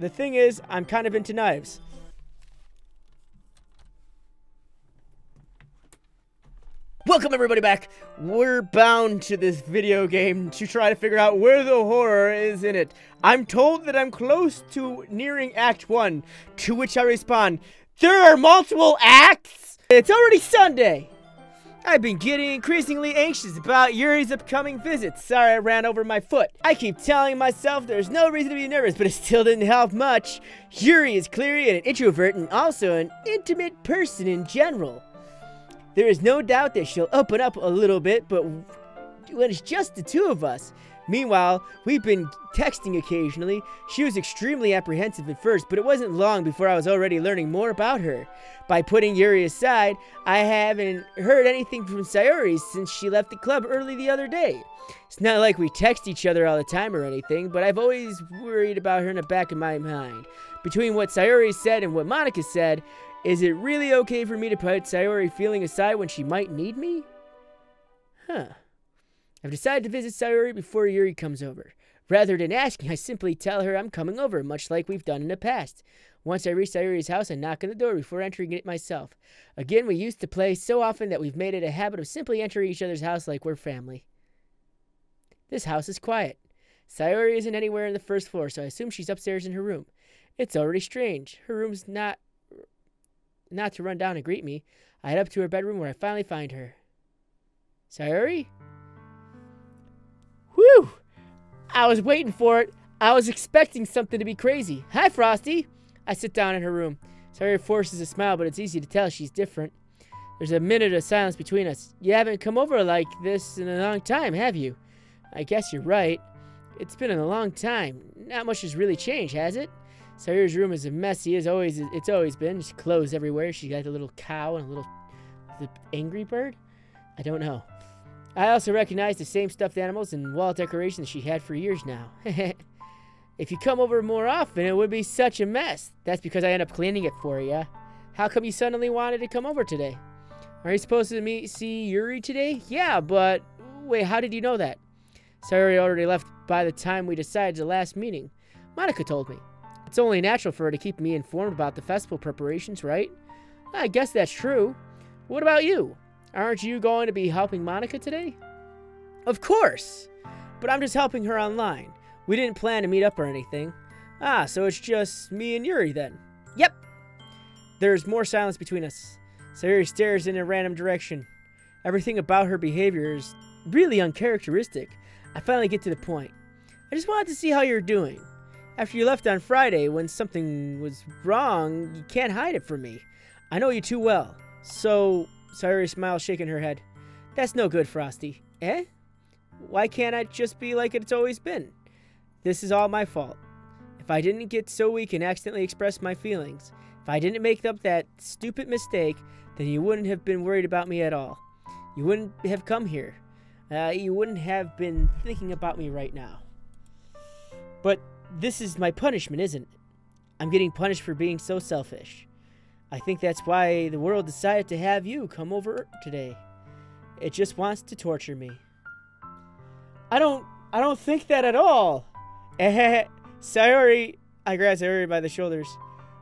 The thing is, I'm kind of into knives. Welcome everybody back. We're bound to this video game to try to figure out where the horror is in it. I'm told that I'm close to nearing Act 1, to which I respond, there are multiple acts? It's already Sunday. I've been getting increasingly anxious about Yuri's upcoming visit. Sorry I ran over my foot. I keep telling myself there's no reason to be nervous, but it still didn't help much. Yuri is clearly an introvert and also an intimate person in general. There is no doubt that she'll open up a little bit, but when it's just the two of us. Meanwhile, we've been texting occasionally. She was extremely apprehensive at first, but it wasn't long before I was already learning more about her. By putting Yuri aside, I haven't heard anything from Sayori since she left the club early the other day. It's not like we text each other all the time or anything, but I've always worried about her in the back of my mind. Between what Sayori said and what Monika said, is it really okay for me to put Sayori feeling aside when she might need me? Huh. I've decided to visit Sayori before Yuri comes over. Rather than asking, I simply tell her I'm coming over, much like we've done in the past. Once I reach Sayori's house, I knock on the door before entering it myself. Again, we used to play so often that we've made it a habit of simply entering each other's house like we're family. This house is quiet. Sayori isn't anywhere in the first floor, so I assume she's upstairs in her room. It's already strange. Her room's not not to run down and greet me. I head up to her bedroom where I finally find her. Sayori? I was waiting for it. I was expecting something to be crazy. Hi, Frosty. I sit down in her room. Sayori forces a smile, but it's easy to tell she's different. There's a minute of silence between us. You haven't come over like this in a long time, have you? I guess you're right. It's been a long time. Not much has really changed, has it? Sayori's room is as messy as always. It's always been. There's clothes everywhere. She's got a little cow and a little the angry bird. I don't know. I also recognize the same stuffed animals and wall decorations she had for years now. if you come over more often, it would be such a mess. That's because I end up cleaning it for you. How come you suddenly wanted to come over today? Are you supposed to meet see Yuri today? Yeah, but wait, how did you know that? Sayori already left by the time we decided the last meeting. Monika told me. It's only natural for her to keep me informed about the festival preparations, right? I guess that's true. What about you? Aren't you going to be helping Monika today? Of course! But I'm just helping her online. We didn't plan to meet up or anything. Ah, so it's just me and Yuri then. Yep. There's more silence between us. Sayori stares in a random direction. Everything about her behavior is really uncharacteristic. I finally get to the point. I just wanted to see how you're doing. After you left on Friday, when something was wrong, you can't hide it from me. I know you too well. So, Sayori smiles, shaking her head. That's no good, Frosty. Eh? Why can't I just be like it's always been? This is all my fault. If I didn't get so weak and accidentally express my feelings, if I didn't make up that stupid mistake, then you wouldn't have been worried about me at all. You wouldn't have come here. Uh, you wouldn't have been thinking about me right now. But this is my punishment, isn't it? I'm getting punished for being so selfish. I think that's why the world decided to have you come over today. It just wants to torture me. I don't I don't think that at all. Eh, Sayori, I grab Sayori by the shoulders.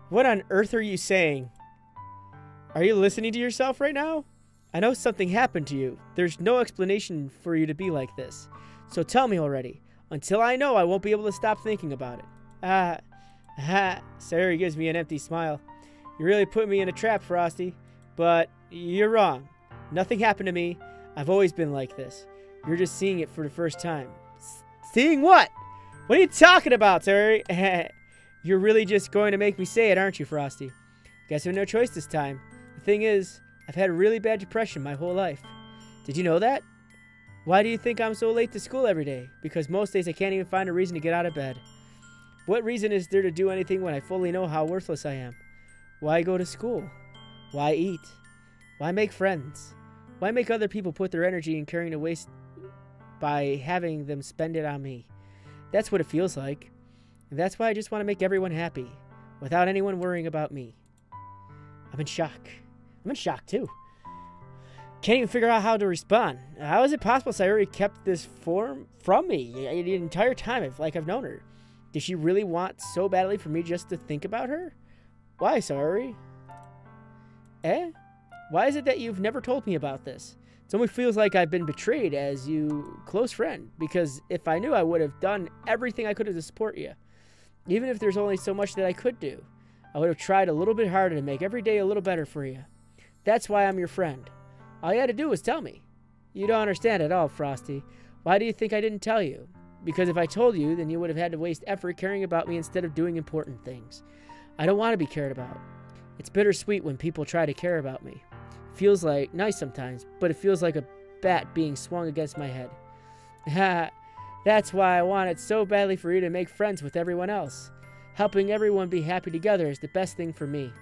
What on earth are you saying? Are you listening to yourself right now? I know something happened to you. There's no explanation for you to be like this. So tell me already. Until I know, I won't be able to stop thinking about it. Ah, ha. Sayori gives me an empty smile. You really put me in a trap, Frosty. But you're wrong. Nothing happened to me. I've always been like this. You're just seeing it for the first time. S seeing what? What are you talking about, Terry? you're really just going to make me say it, aren't you, Frosty? Guess I have no choice this time. The thing is, I've had a really bad depression my whole life. Did you know that? Why do you think I'm so late to school every day? Because most days I can't even find a reason to get out of bed. What reason is there to do anything when I fully know how worthless I am? Why go to school? Why eat? Why make friends? Why make other people put their energy in carrying to waste by having them spend it on me? That's what it feels like. And that's why I just want to make everyone happy, without anyone worrying about me. I'm in shock. I'm in shock too. Can't even figure out how to respond. How is it possible Sayori kept this form from me the entire time, if, like I've known her? Does she really want so badly for me just to think about her? Why, Sayori? Eh? Why is it that you've never told me about this? It only feels like I've been betrayed as you close friend, because if I knew I would have done everything I could to support you. Even if there's only so much that I could do. I would have tried a little bit harder to make every day a little better for you. That's why I'm your friend. All you had to do was tell me. You don't understand at all, Frosty. Why do you think I didn't tell you? Because if I told you, then you would have had to waste effort caring about me instead of doing important things. I don't want to be cared about. It's bittersweet when people try to care about me. It feels like nice sometimes, but it feels like a bat being swung against my head. That's why I wanted so badly for you to make friends with everyone else. Helping everyone be happy together is the best thing for me.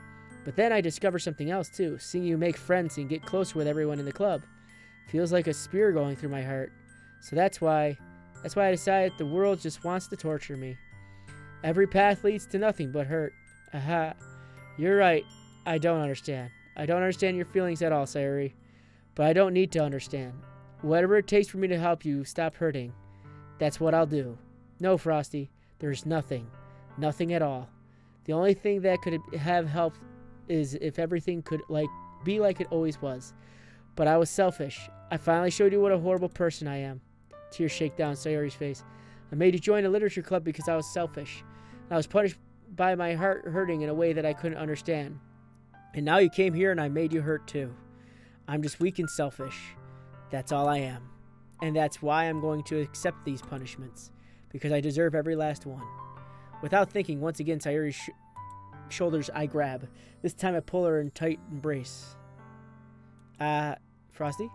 But then I discover something else too, seeing you make friends and get closer with everyone in the club. Feels like a spear going through my heart. So that's why that's why I decided the world just wants to torture me. Every path leads to nothing but hurt. Aha. You're right. I don't understand. I don't understand your feelings at all, Sayori. But I don't need to understand. Whatever it takes for me to help you stop hurting, that's what I'll do. No, Frosty, there's nothing. Nothing at all. The only thing that could have helped is if everything could like be like it always was. But I was selfish. I finally showed you what a horrible person I am. Tears shake down Sayori's face. I made you join a literature club because I was selfish. I was punished by my heart hurting in a way that I couldn't understand. And now you came here and I made you hurt too. I'm just weak and selfish. That's all I am. And that's why I'm going to accept these punishments, because I deserve every last one. Without thinking, once again, Sayori's sh- shoulders I grab. This time I pull her in tight embrace. Uh, Frosty?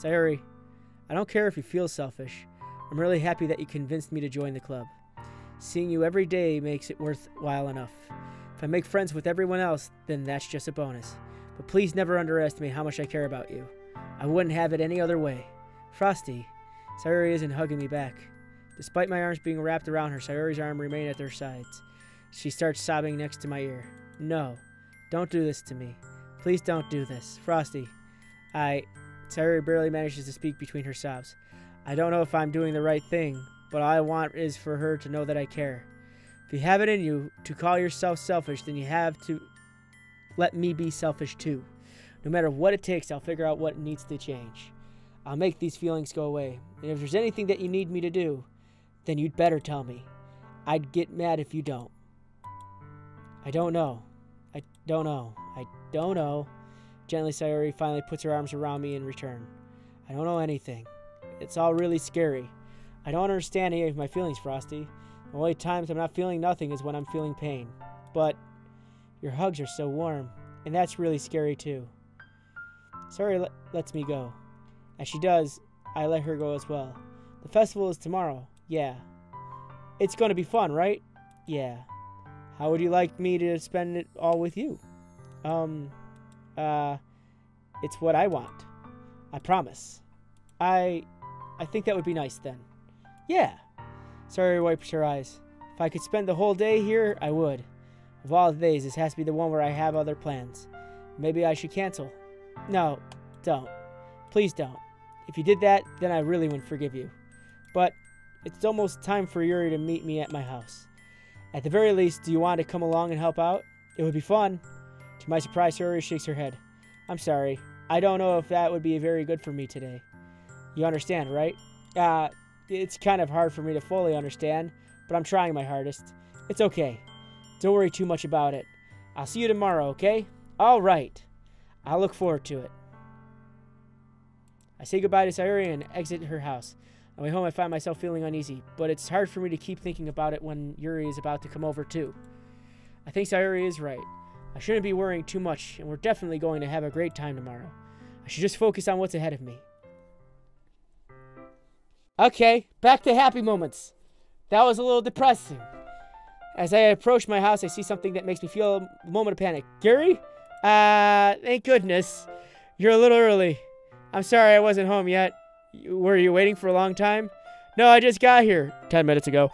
Sayori, I don't care if you feel selfish. I'm really happy that you convinced me to join the club. Seeing you every day makes it worthwhile enough. If I make friends with everyone else, then that's just a bonus. But please never underestimate how much I care about you. I wouldn't have it any other way. Frosty. Sayori isn't hugging me back. Despite my arms being wrapped around her, Sayori's arm remained at their sides. She starts sobbing next to my ear. No, don't do this to me. Please don't do this. Frosty, I. Sayori barely manages to speak between her sobs. I don't know if I'm doing the right thing, but all I want is for her to know that I care. If you have it in you to call yourself selfish, then you have to let me be selfish too. No matter what it takes, I'll figure out what needs to change. I'll make these feelings go away. And if there's anything that you need me to do, then you'd better tell me. I'd get mad if you don't. I don't know. I don't know. I don't know. Gently, Sayori finally puts her arms around me in return. I don't know anything. It's all really scary. I don't understand any of my feelings, Frosty. The only times I'm not feeling nothing is when I'm feeling pain. But your hugs are so warm, and that's really scary too. Sayori le- lets me go. As she does, I let her go as well. The festival is tomorrow. Yeah. It's going to be fun, right? Yeah. How would you like me to spend it all with you? Um, uh, it's what I want. I promise. I, I think that would be nice then. Yeah. Sayori wipes her eyes. If I could spend the whole day here, I would. Of all the days, this has to be the one where I have other plans. Maybe I should cancel. No, don't. Please don't. If you did that, then I really wouldn't forgive you. But it's almost time for Yuri to meet me at my house. At the very least, do you want to come along and help out? It would be fun. To my surprise, Yuri shakes her head. I'm sorry. I don't know if that would be very good for me today. You understand, right? Uh, it's kind of hard for me to fully understand, but I'm trying my hardest. It's okay. Don't worry too much about it. I'll see you tomorrow, okay? All right. I'll look forward to it. I say goodbye to Sayori and exit her house. On my way home, I find myself feeling uneasy, but it's hard for me to keep thinking about it when Yuri is about to come over, too. I think Sayori is right. I shouldn't be worrying too much, and we're definitely going to have a great time tomorrow. I should just focus on what's ahead of me. Okay, back to happy moments. That was a little depressing. As I approach my house, I see something that makes me feel a moment of panic. Gary? Uh, thank goodness. You're a little early. I'm sorry I wasn't home yet. Were you waiting for a long time? No, I just got here 10 minutes ago.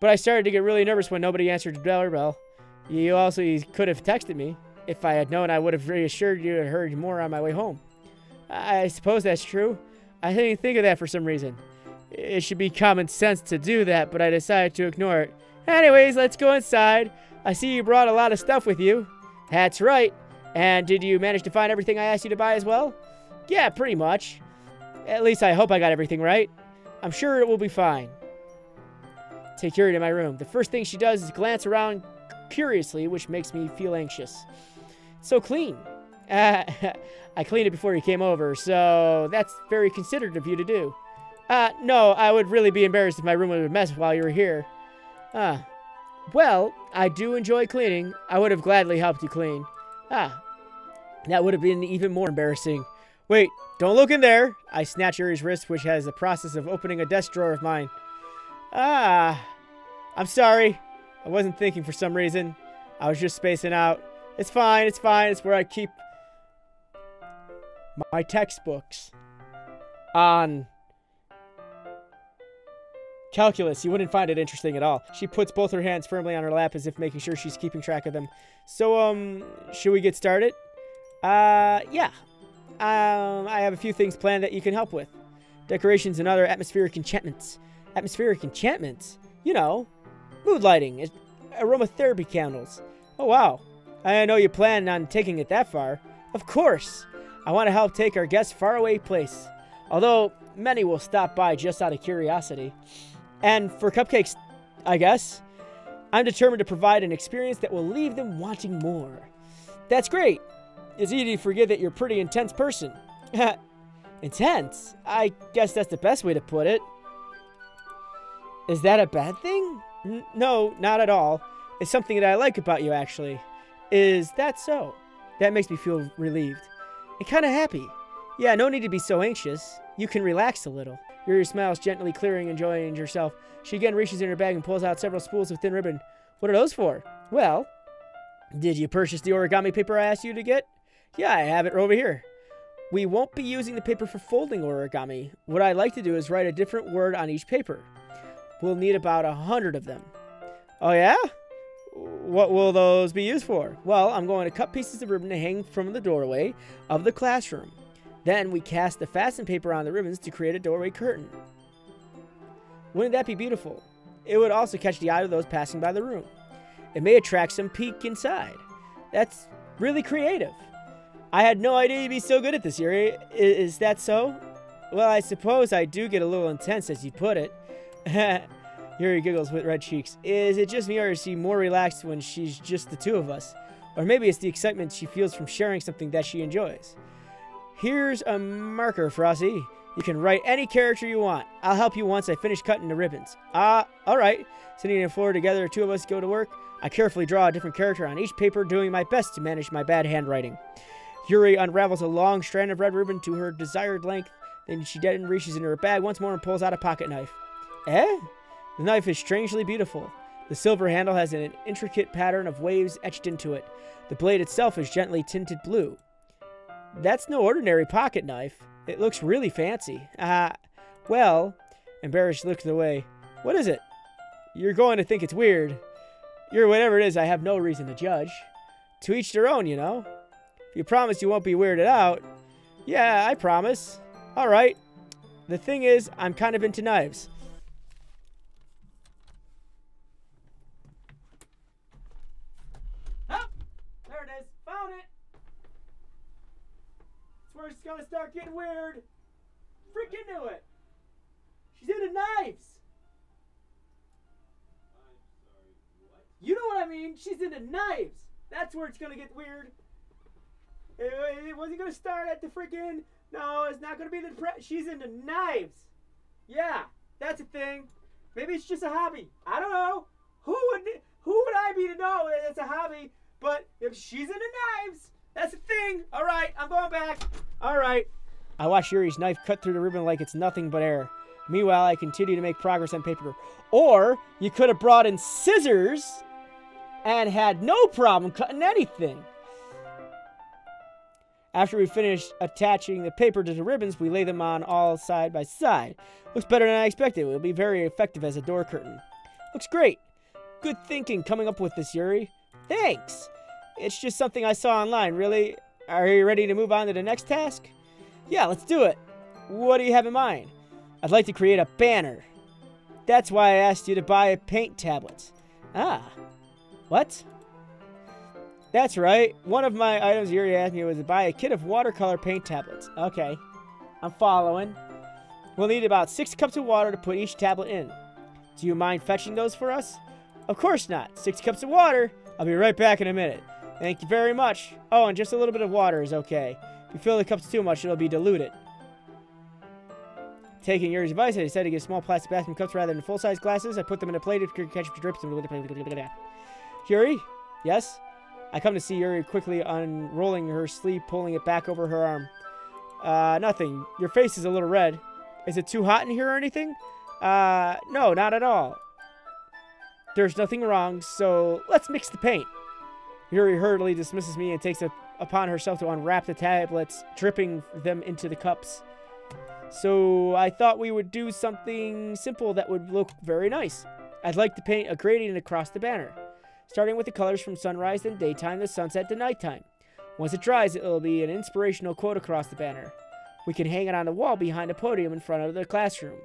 But I started to get really nervous when nobody answered the doorbell. You also could have texted me. If I had known, I would have reassured you and heard more on my way home. I suppose that's true. I didn't think of that for some reason. It should be common sense to do that, but I decided to ignore it Anyways, let's go inside. I see you brought a lot of stuff with you. That's right. And did you manage to find everything I asked you to buy as well? Yeah, pretty much. At least I hope I got everything right. I'm sure it will be fine. Take Yuri to my room. The first thing she does is glance around curiously, which makes me feel anxious. So clean. Uh, I cleaned it before you came over, so that's very considerate of you to do. Uh, no, I would really be embarrassed if my room was a mess while you were here. Ah. Well, I do enjoy cleaning. I would have gladly helped you clean. Ah. That would have been even more embarrassing. Wait, don't look in there. I snatch Yuri's wrist, which has the process of opening a desk drawer of mine. Ah. I'm sorry. I wasn't thinking for some reason. I was just spacing out. It's fine, it's fine. It's where I keep my textbooks on calculus. You wouldn't find it interesting at all. She puts both her hands firmly on her lap as if making sure she's keeping track of them. So, um, should we get started? Uh, yeah. Um, I have a few things planned that you can help with. Decorations and other atmospheric enchantments. Atmospheric enchantments? You know, mood lighting, aromatherapy candles. Oh, wow. I know you plan on taking it that far. Of course. I want to help take our guests far away place. Although many will stop by just out of curiosity. And for cupcakes, I guess, I'm determined to provide an experience that will leave them wanting more. That's great. It's easy to forget that you're a pretty intense person. intense? I guess that's the best way to put it. Is that a bad thing? N no, not at all. It's something that I like about you, actually. Is that so? That makes me feel relieved. And kind of happy. Yeah, no need to be so anxious. You can relax a little. Yuri smiles, gently clearing, and enjoying herself. She again reaches in her bag and pulls out several spools of thin ribbon. What are those for? Well, did you purchase the origami paper I asked you to get? Yeah, I have it over here. We won't be using the paper for folding origami. What I'd like to do is write a different word on each paper. We'll need about a hundred of them. Oh yeah? What will those be used for? Well, I'm going to cut pieces of ribbon to hang from the doorway of the classroom. Then we cast the fasten paper on the ribbons to create a doorway curtain. Wouldn't that be beautiful? It would also catch the eye of those passing by the room. It may attract some peek inside. That's really creative. I had no idea you'd be so good at this, Yuri. Is that so? Well, I suppose I do get a little intense, as you put it. Yuri giggles with red cheeks. Is it just me, or is she more relaxed when she's just the two of us? Or maybe it's the excitement she feels from sharing something that she enjoys. Here's a marker, Frosty. You can write any character you want. I'll help you once I finish cutting the ribbons. Ah, uh, alright. Sitting on the floor together, two of us go to work. I carefully draw a different character on each paper, doing my best to manage my bad handwriting. Yuri unravels a long strand of red ribbon to her desired length. Then she then reaches into her bag once more and pulls out a pocket knife. Eh? The knife is strangely beautiful. The silver handle has an intricate pattern of waves etched into it. The blade itself is gently tinted blue. That's no ordinary pocket knife. It looks really fancy. Ah, uh, well, embarrassed looked away. What is it? You're going to think it's weird. You're whatever it is, I have no reason to judge. To each their own, you know. If you promise you won't be weirded out. Yeah, I promise. Alright. The thing is, I'm kind of into knives. It's gonna start getting weird. Freaking knew it. She's into knives. You know what I mean? She's into knives. That's where it's gonna get weird. It, it wasn't gonna start at the freaking. No, it's not gonna be the. Pre- She's into knives. Yeah, that's a thing. Maybe it's just a hobby. I don't know. Who would who would I be to know that it's a hobby? But if she's into knives, that's a thing. All right, I'm going back. All right. I watch Yuri's knife cut through the ribbon like it's nothing but air. Meanwhile, I continue to make progress on paper. Or you could have brought in scissors and had no problem cutting anything. After we finish attaching the paper to the ribbons, we lay them on all side by side. Looks better than I expected. It will be very effective as a door curtain. Looks great. Good thinking coming up with this, Yuri. Thanks. It's just something I saw online, really. Are you ready to move on to the next task? Yeah, let's do it. What do you have in mind? I'd like to create a banner. That's why I asked you to buy a paint tablets. Ah. What? That's right. One of my items Yuri asked me was to buy a kit of watercolor paint tablets. Okay. I'm following. We'll need about six cups of water to put each tablet in. Do you mind fetching those for us? Of course not. Six cups of water. I'll be right back in a minute. Thank you very much. Oh, and just a little bit of water is okay. If you fill the cups too much, it'll be diluted. Taking Yuri's advice, I decided to get small plastic bathroom cups rather than full-size glasses. I put them in a plate to catch drips. Yuri? Yes? I come to see Yuri quickly unrolling her sleeve, pulling it back over her arm. Uh, nothing. Your face is a little red. Is it too hot in here or anything? Uh, no, not at all. There's nothing wrong, so let's mix the paint. Yuri hurriedly dismisses me and takes it upon herself to unwrap the tablets, dripping them into the cups. So I thought we would do something simple that would look very nice. I'd like to paint a gradient across the banner, starting with the colors from sunrise then daytime to sunset to nighttime. Once it dries, it'll be an inspirational quote across the banner. We can hang it on the wall behind the podium in front of the classroom.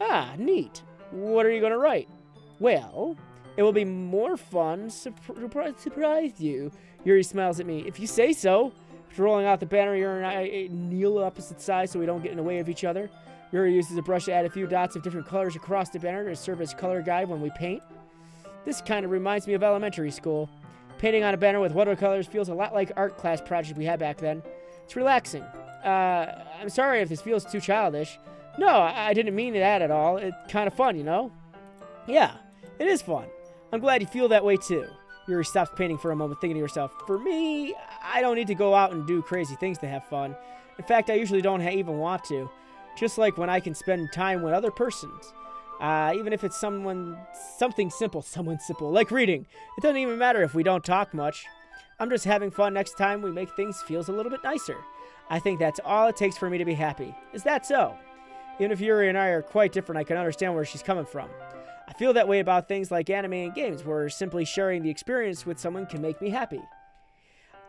Ah, neat. What are you going to write? Well, it will be more fun to surprise you. Yuri smiles at me. If you say so. After rolling out the banner, Yuri and I kneel opposite sides so we don't get in the way of each other. Yuri uses a brush to add a few dots of different colors across the banner to serve as color guide when we paint. This kind of reminds me of elementary school. Painting on a banner with watercolors feels a lot like art class project we had back then. It's relaxing. Uh, I'm sorry if this feels too childish. No, I didn't mean that at all. It's kind of fun, you know? Yeah, it is fun. I'm glad you feel that way too. Yuri stops painting for a moment, thinking to herself, For me, I don't need to go out and do crazy things to have fun. In fact, I usually don't even want to. Just like when I can spend time with other persons. Uh, even if it's someone, something simple, someone simple, like reading. It doesn't even matter if we don't talk much. I'm just having fun next time we make things feels a little bit nicer. I think that's all it takes for me to be happy. Is that so? Even if Yuri and I are quite different, I can understand where she's coming from. I feel that way about things like anime and games, where simply sharing the experience with someone can make me happy.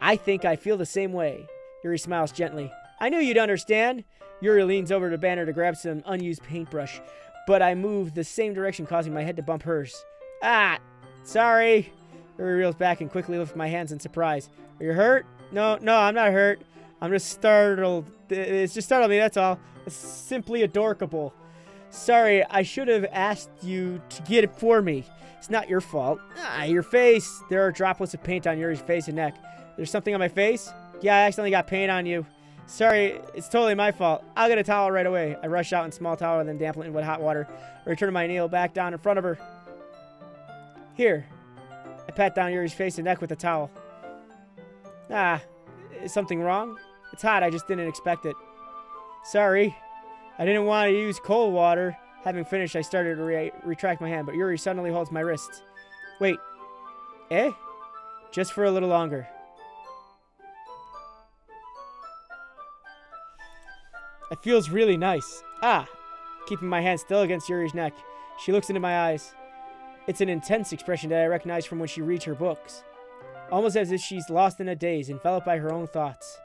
I think I feel the same way. Yuri smiles gently. I knew you'd understand. Yuri leans over to Banner to grab some unused paintbrush, but I move the same direction, causing my head to bump hers. Ah, sorry. Yuri reels back and quickly lifts my hands in surprise. Are you hurt? No, no, I'm not hurt. I'm just startled. It's just startled me, that's all. It's simply adorable. Sorry, I should have asked you to get it for me. It's not your fault. Ah, your face. There are droplets of paint on your face and neck. There's something on my face? Yeah, I accidentally got paint on you. Sorry, it's totally my fault. I'll get a towel right away. I rush out in small towel and then dampen it with hot water. I return my nail back down in front of her. Here. I pat down Yuri's face and neck with a towel. Ah, is something wrong? It's hot, I just didn't expect it. Sorry. I didn't want to use cold water. Having finished, I started to re retract my hand, but Yuri suddenly holds my wrist. Wait. Eh? Just for a little longer. It feels really nice. Ah! Keeping my hand still against Yuri's neck, she looks into my eyes. It's an intense expression that I recognize from when she reads her books. Almost as if she's lost in a daze, enveloped by her own thoughts.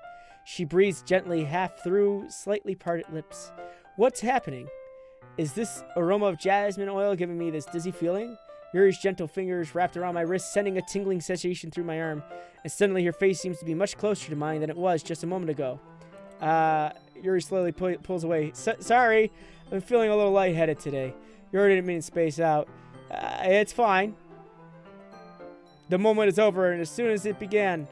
She breathes gently, half through slightly parted lips. What's happening? Is this aroma of jasmine oil giving me this dizzy feeling? Yuri's gentle fingers wrapped around my wrist, sending a tingling sensation through my arm, and suddenly her face seems to be much closer to mine than it was just a moment ago. Uh, Yuri slowly pu pulls away. sorry, I'm feeling a little lightheaded today. Yuri didn't mean to space out. Uh, it's fine. The moment is over, and as soon as it began,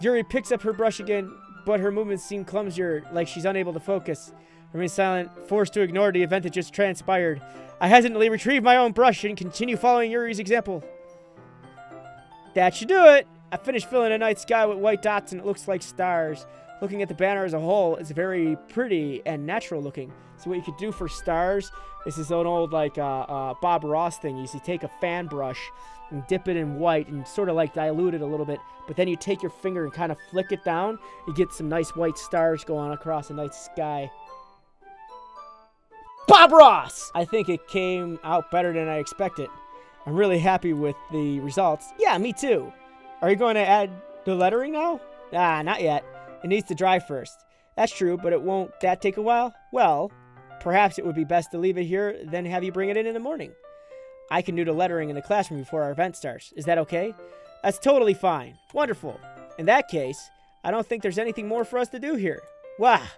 Yuri picks up her brush again, but her movements seem clumsier, like she's unable to focus remain silent, forced to ignore the event that just transpired. I hesitantly retrieve my own brush and continue following Yuri's example. That should do it. I finished filling a night sky with white dots and it looks like stars. Looking at the banner as a whole, it's very pretty and natural looking. So what you could do for stars is this an old like uh, uh, Bob Ross thing. You see, take a fan brush and dip it in white and sort of like dilute it a little bit. But then you take your finger and kind of flick it down. You get some nice white stars going across the night sky. Bob Ross! I think it came out better than I expected. I'm really happy with the results. Yeah, me too. Are you going to add the lettering now? Ah, not yet. It needs to dry first. That's true, but it won't that take a while? Well, perhaps it would be best to leave it here, then have you bring it in in the morning. I can do the lettering in the classroom before our event starts. Is that okay? That's totally fine. Wonderful. In that case, I don't think there's anything more for us to do here. Wow.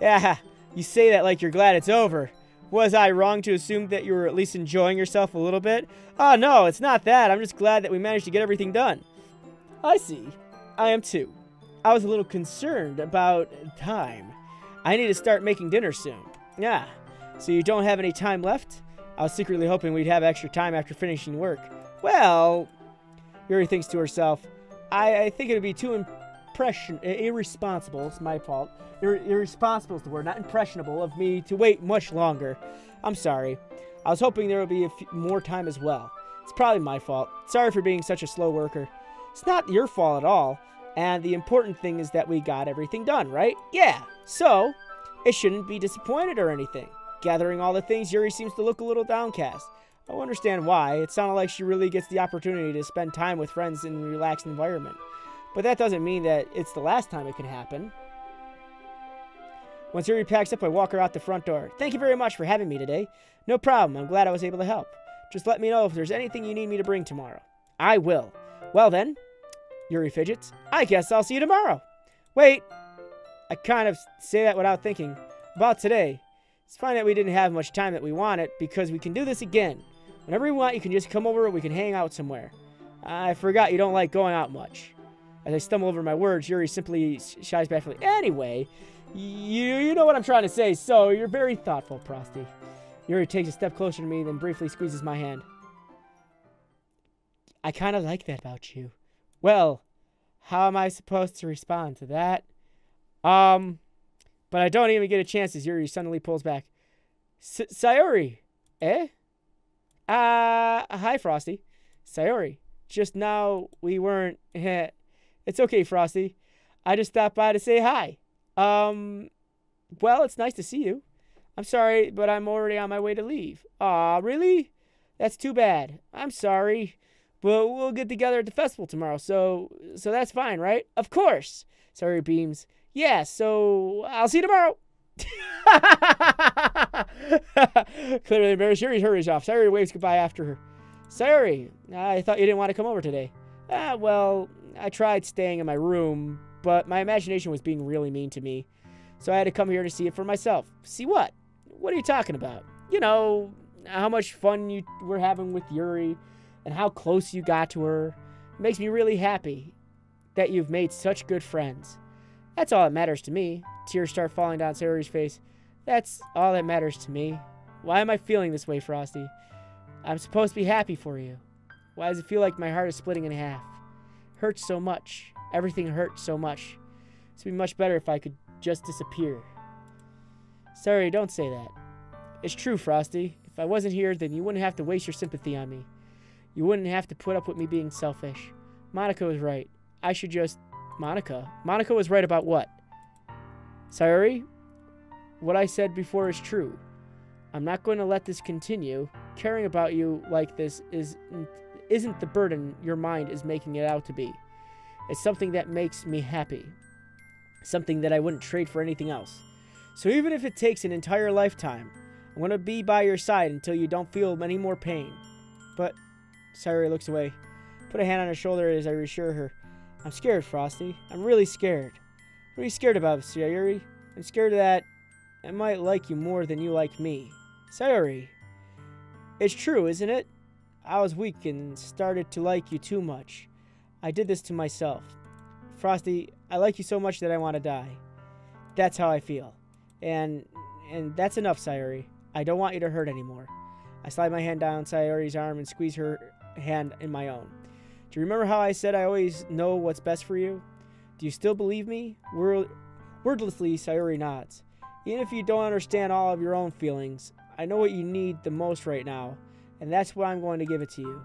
Yeah, you say that like you're glad it's over. Was I wrong to assume that you were at least enjoying yourself a little bit? Oh, no, it's not that. I'm just glad that we managed to get everything done. I see. I am too. I was a little concerned about time. I need to start making dinner soon. Yeah. So you don't have any time left? I was secretly hoping we'd have extra time after finishing work. Well, Yuri thinks to herself, I, I think it would be too impression irresponsible. It's my fault. Ir irresponsible is the word, not impressionable of me to wait much longer. I'm sorry. I was hoping there would be more time as well. It's probably my fault. Sorry for being such a slow worker. It's not your fault at all. And the important thing is that we got everything done, right? Yeah. So, it shouldn't be disappointed or anything. Gathering all the things, Yuri seems to look a little downcast. I understand why. It sounded like she really gets the opportunity to spend time with friends in a relaxed environment. But that doesn't mean that it's the last time it can happen. Once Yuri packs up, I walk her out the front door. Thank you very much for having me today. No problem. I'm glad I was able to help. Just let me know if there's anything you need me to bring tomorrow. I will. Well then, Yuri fidgets. I guess I'll see you tomorrow. Wait. I kind of say that without thinking. About today. It's fine that we didn't have much time that we wanted, because we can do this again. Whenever you want, you can just come over and we can hang out somewhere. I forgot you don't like going out much. As I stumble over my words, Yuri simply shies back. Anyway, you, you know what I'm trying to say, so you're very thoughtful, Frosty. Yuri takes a step closer to me, then briefly squeezes my hand. I kind of like that about you. Well, how am I supposed to respond to that? Um, but I don't even get a chance as Yuri suddenly pulls back. Sayori, eh? Uh, hi, Frosty. Sayori, just now we weren't. It's okay, Frosty. I just stopped by to say hi. Um, well, it's nice to see you. I'm sorry, but I'm already on my way to leave. Aw, really? That's too bad. I'm sorry. But we'll get together at the festival tomorrow, so so that's fine, right? Of course. Sayori, beams. Yeah, so I'll see you tomorrow. Clearly embarrassed, Yuri hurries off. Sayori waves goodbye after her. Sayori, I thought you didn't want to come over today. Ah, well, I tried staying in my room, but my imagination was being really mean to me. So I had to come here to see it for myself. See what? What are you talking about? You know, how much fun you were having with Yuri and how close you got to her. It makes me really happy that you've made such good friends. That's all that matters to me. Tears start falling down Sayori's face. That's all that matters to me. Why am I feeling this way, Frosty? I'm supposed to be happy for you. Why does it feel like my heart is splitting in half? Hurts so much. Everything hurts so much. It'd be much better if I could just disappear. Sayori, don't say that. It's true, Frosty. If I wasn't here, then you wouldn't have to waste your sympathy on me. You wouldn't have to put up with me being selfish. Monika was right. I should just Monika. Monika was right about what? Sayori, what I said before is true. I'm not going to let this continue. Caring about you like this is isn't the burden your mind is making it out to be. It's something that makes me happy. Something that I wouldn't trade for anything else. So even if it takes an entire lifetime, I'm going to be by your side until you don't feel any more pain. But Sayori looks away. Put a hand on her shoulder as I reassure her. I'm scared, Frosty. I'm really scared. What are you scared about, Sayori? I'm scared that I might like you more than you like me. Sayori. It's true, isn't it? I was weak and started to like you too much. I did this to myself. Frosty, I like you so much that I want to die. That's how I feel. And and that's enough, Sayori. I don't want you to hurt anymore. I slide my hand down Sayori's arm and squeeze her hand in my own. Do you remember how I said I always know what's best for you? Do you still believe me? Word- wordlessly, Sayori nods. Even if you don't understand all of your own feelings, I know what you need the most right now, and that's why I'm going to give it to you.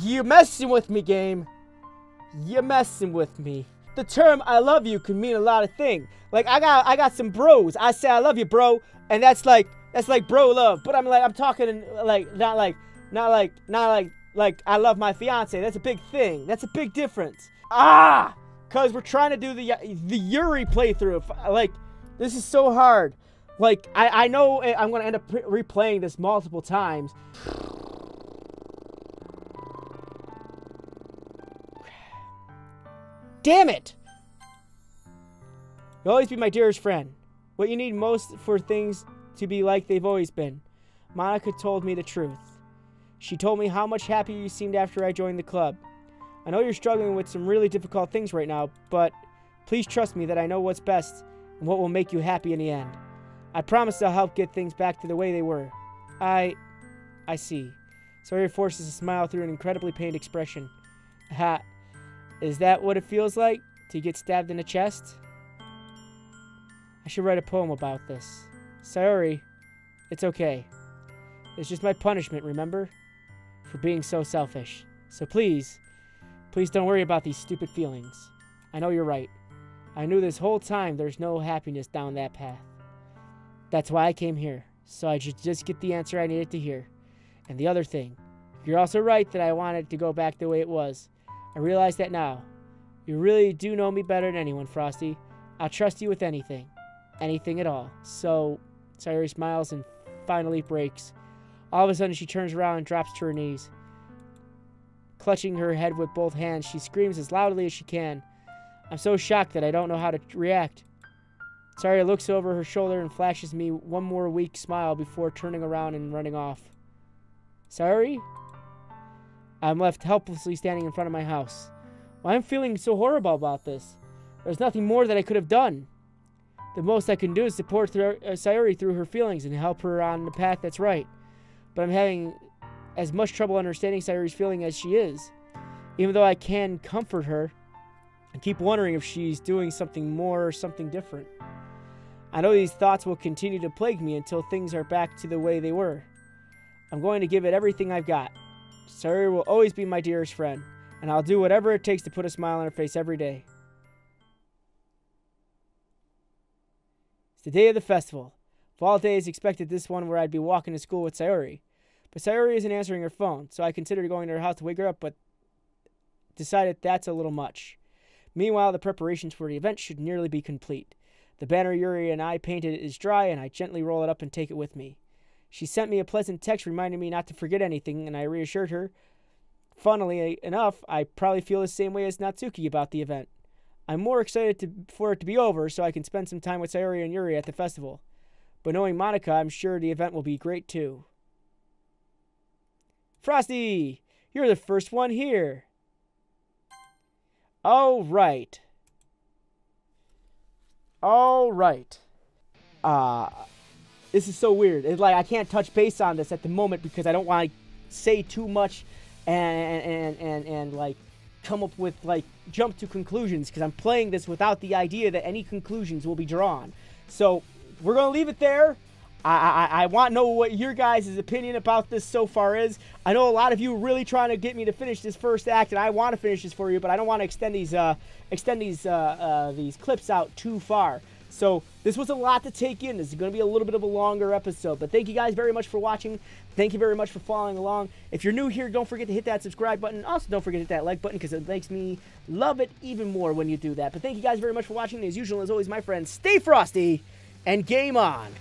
You messing with me, game. You messing with me. The term "I love you" can mean a lot of things. Like I got I got some bros. I say I love you, bro, and that's like that's like bro love. But I'm like I'm talking like not like not like not like like I love my fiance. That's a big thing. That's a big difference. Ah, cause we're trying to do the the Yuri playthrough. Like this is so hard. Like I I know I'm gonna end up replaying this multiple times. Damn it! You'll always be my dearest friend. What you need most for things to be like they've always been. Monika told me the truth. She told me how much happier you seemed after I joined the club. I know you're struggling with some really difficult things right now, but please trust me that I know what's best and what will make you happy in the end. I promise I'll help get things back to the way they were. I... I see. Sayori forces a smile through an incredibly pained expression. Ha. Is that what it feels like? To get stabbed in the chest? I should write a poem about this. Sorry. it's okay. It's just my punishment, remember? For being so selfish. So please, please don't worry about these stupid feelings. I know you're right. I knew this whole time there's no happiness down that path. That's why I came here, so I should just get the answer I needed to hear. And the other thing, you're also right that I wanted to go back the way it was. I realize that now. You really do know me better than anyone, Frosty. I'll trust you with anything. Anything at all. So, Sayori smiles and finally breaks. All of a sudden, she turns around and drops to her knees. Clutching her head with both hands, she screams as loudly as she can. I'm so shocked that I don't know how to react. Sayori looks over her shoulder and flashes me one more weak smile before turning around and running off. Sayori? I'm left helplessly standing in front of my house. Why I'm feeling so horrible about this? There's nothing more that I could have done. The most I can do is support uh, Sayori through her feelings and help her on the path that's right. But I'm having as much trouble understanding Sayori's feeling as she is. Even though I can comfort her, I keep wondering if she's doing something more or something different. I know these thoughts will continue to plague me until things are back to the way they were. I'm going to give it everything I've got. Sayori will always be my dearest friend, and I'll do whatever it takes to put a smile on her face every day. It's the day of the festival. Of all days, expected this one where I'd be walking to school with Sayori. But Sayori isn't answering her phone, so I considered going to her house to wake her up, but decided that's a little much. Meanwhile, the preparations for the event should nearly be complete. The banner Yuri and I painted is dry, and I gently roll it up and take it with me. She sent me a pleasant text reminding me not to forget anything, and I reassured her. Funnily enough, I probably feel the same way as Natsuki about the event. I'm more excited to, for it to be over so I can spend some time with Sayori and Yuri at the festival. But knowing Monika, I'm sure the event will be great too. Frosty, you're the first one here. All right. All right. Uh, this is so weird. It's like I can't touch base on this at the moment because I don't want to say too much and and and and like come up with like jump to conclusions because I'm playing this without the idea that any conclusions will be drawn. So we're gonna leave it there. I, I, I want to know what your guys' opinion about this so far is. I know a lot of you really trying to get me to finish this first act, and I want to finish this for you, but I don't want to extend these uh, extend these uh, uh, these clips out too far. So this was a lot to take in. This is going to be a little bit of a longer episode. But thank you guys very much for watching. Thank you very much for following along. If you're new here, don't forget to hit that subscribe button. Also, don't forget to hit that like button because it makes me love it even more when you do that. But thank you guys very much for watching. As usual, as always, my friends, stay frosty and game on.